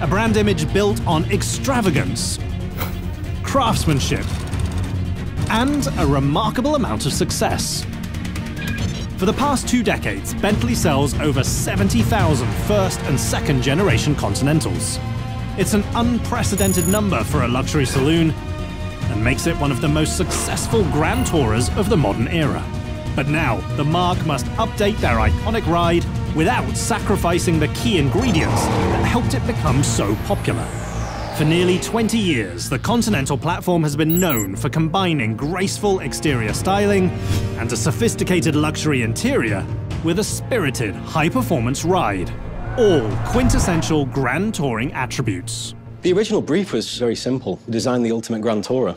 A brand image built on extravagance, craftsmanship, and a remarkable amount of success. For the past two decades, Bentley sells over 70,000 first and second generation Continentals. It's an unprecedented number for a luxury saloon and makes it one of the most successful Grand Tourers of the modern era. But now, the marque must update their iconic ride without sacrificing the key ingredients that helped it become so popular. For nearly 20 years, the Continental platform has been known for combining graceful exterior styling and a sophisticated luxury interior with a spirited high-performance ride. All quintessential Grand Touring attributes. The original brief was very simple. Design the ultimate Grand Tourer.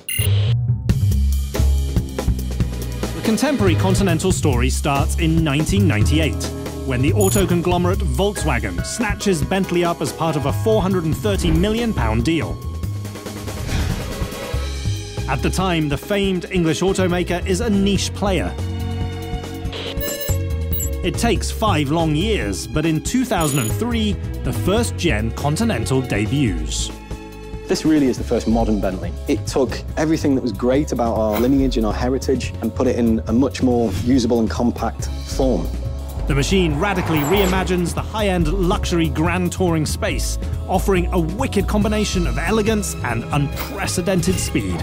The contemporary Continental story starts in 1998, when the auto conglomerate Volkswagen snatches Bentley up as part of a £430 million deal. At the time, the famed English automaker is a niche player. It takes five long years, but in 2003, the first gen Continental debuts. This really is the first modern Bentley. It took everything that was great about our lineage and our heritage and put it in a much more usable and compact form. The machine radically reimagines the high-end luxury grand touring space, offering a wicked combination of elegance and unprecedented speed.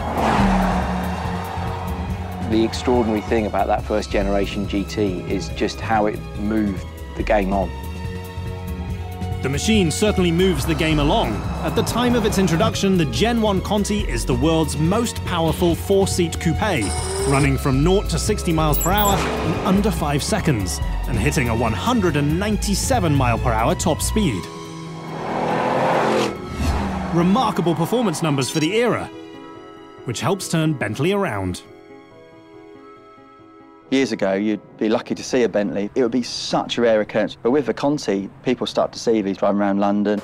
The extraordinary thing about that first generation GT is just how it moved the game on. The machine certainly moves the game along. At the time of its introduction, the Gen 1 Conti is the world's most powerful four-seat coupe, running from 0 to 60 miles per hour in under 5 seconds, and hitting a 197 mile per hour top speed. Remarkable performance numbers for the era, which helps turn Bentley around. Years ago, you'd be lucky to see a Bentley. It would be such a rare occurrence. But with the Conti, people start to see these driving around London.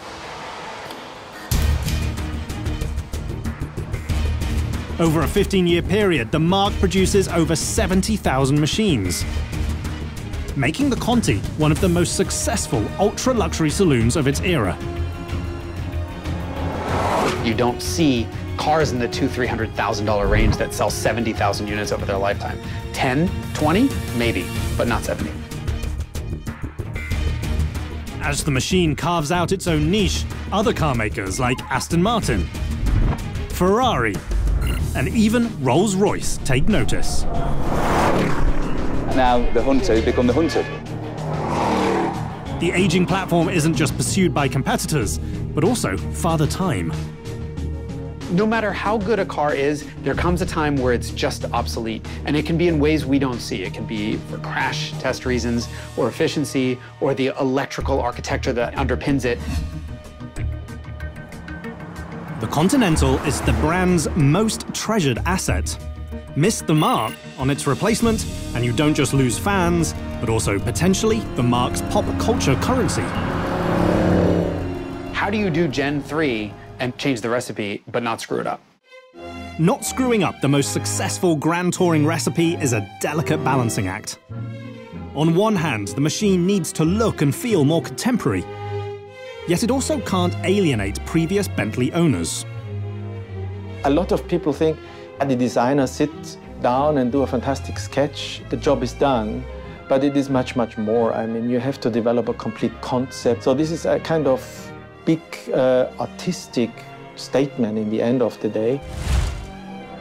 Over a 15-year period, the marque produces over 70,000 machines, making the Conti one of the most successful ultra-luxury saloons of its era. You don't see cars in the two, three hundred thousand dollar range that sell 70,000 units over their lifetime. 10, 20, maybe, but not 70. As the machine carves out its own niche, other car makers like Aston Martin, Ferrari, and even Rolls-Royce take notice. Now the Hunter has become the Hunted. The aging platform isn't just pursued by competitors, but also Father Time. No matter how good a car is, there comes a time where it's just obsolete. And it can be in ways we don't see. It can be for crash test reasons, or efficiency, or the electrical architecture that underpins it. Continental is the brand's most treasured asset. Miss the mark on its replacement, and you don't just lose fans, but also potentially the marque's pop culture currency. How do you do Gen 3 and change the recipe, but not screw it up? Not screwing up the most successful Grand Touring recipe is a delicate balancing act. On one hand, the machine needs to look and feel more contemporary, yet it also can't alienate previous Bentley owners. A lot of people think the designer sits down and do a fantastic sketch, the job is done, but it is much, much more. I mean, you have to develop a complete concept. So this is a kind of big uh, artistic statement in the end of the day.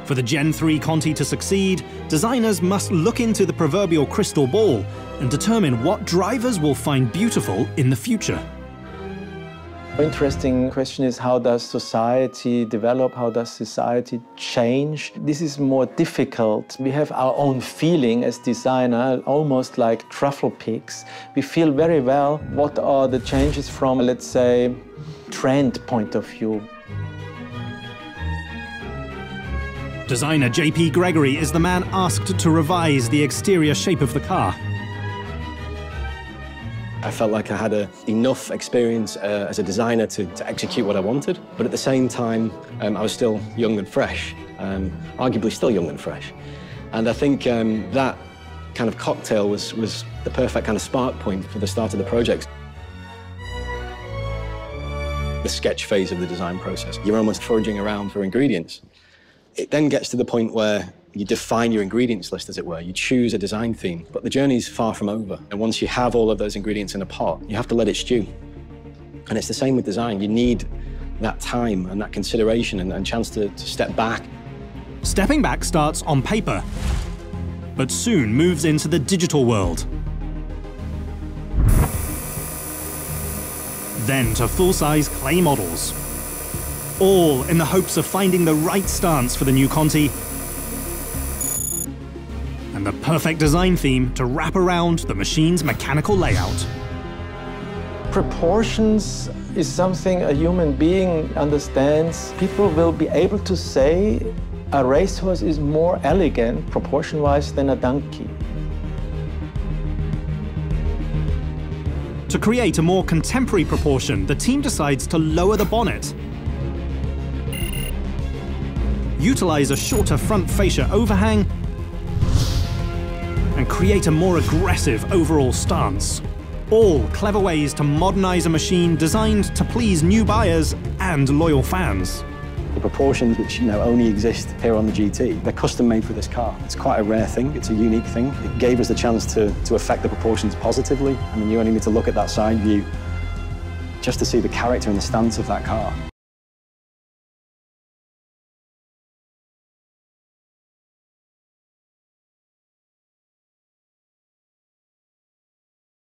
For the Gen 3 Conti to succeed, designers must look into the proverbial crystal ball and determine what drivers will find beautiful in the future. Interesting question is how does society develop? How does society change? This is more difficult. We have our own feeling as designer, almost like truffle picks. We feel very well what are the changes from, let's say, trend point of view. Designer JP Gregory is the man asked to revise the exterior shape of the car. I felt like I had a, enough experience uh, as a designer to, to, execute what I wanted, but at the same time, um, I was still young and fresh, um, arguably still young and fresh. And I think um, that kind of cocktail was, was the perfect kind of spark point for the start of the project. the sketch phase of the design process. You're almost foraging around for ingredients. It then gets to the point where you define your ingredients list, as it were. You choose a design theme, but the journey is far from over. And once you have all of those ingredients in a pot, you have to let it stew. And it's the same with design. You need that time and that consideration and, and chance to, to step back. Stepping back starts on paper, but soon moves into the digital world. Then to full-size clay models. All in the hopes of finding the right stance for the new Conti perfect design theme to wrap around the machine's mechanical layout. Proportions is something a human being understands. People will be able to say a racehorse is more elegant proportion-wise than a donkey. To create a more contemporary proportion, the team decides to lower the bonnet, utilize a shorter front fascia overhang, and create a more aggressive overall stance. All clever ways to modernize a machine designed to please new buyers and loyal fans. The proportions which you know only exist here on the GT, they're custom made for this car. It's quite a rare thing, it's a unique thing. It gave us the chance to, to affect the proportions positively. I mean, you only need to look at that side view just to see the character and the stance of that car.